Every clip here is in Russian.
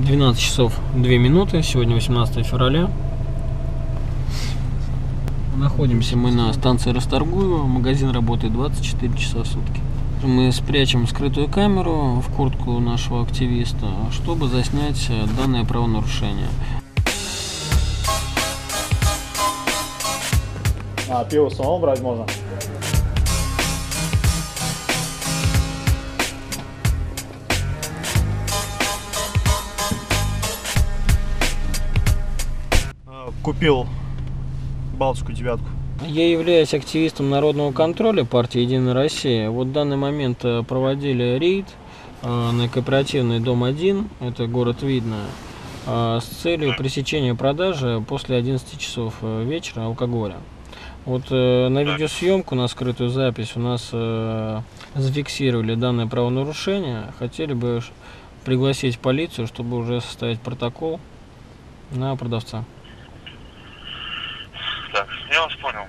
12 часов 2 минуты, сегодня 18 февраля. Находимся мы на станции Расторгуева, магазин работает 24 часа в сутки. Мы спрячем скрытую камеру в куртку нашего активиста, чтобы заснять данное правонарушение. А, пиво самого брать можно? Купил Балтику девятку. Я являюсь активистом народного контроля партии «Единая Россия». Вот в данный момент э, проводили рейд э, на кооперативный дом 1, это город Видно, э, с целью пресечения продажи после 11 часов вечера алкоголя. Вот э, на видеосъемку, на скрытую запись у нас зафиксировали данное правонарушение. Хотели бы пригласить полицию, чтобы уже составить протокол на продавца. Так, я вас понял.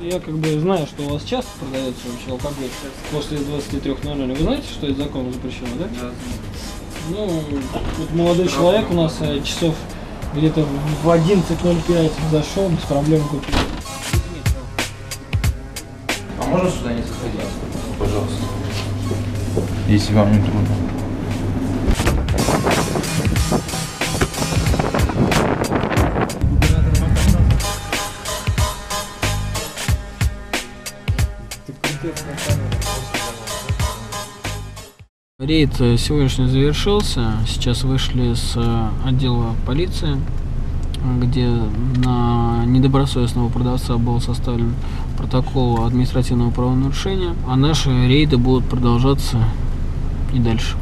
Я как бы знаю, что у вас часто продается вообще алкоголь после 23.00. Вы знаете, что это законом запрещено, да? Да. Ну, вот молодой человек у нас э, часов где-то в 11.05 зашел, без проблем купил. А можно сюда не заходить? Пожалуйста. Если вам не трудно. Рейд э, сегодняшний завершился. Сейчас вышли с э, отдела полиции, где на недобросовестного продавца был составлен протокол административного правонарушения, а наши рейды будут продолжаться и дальше.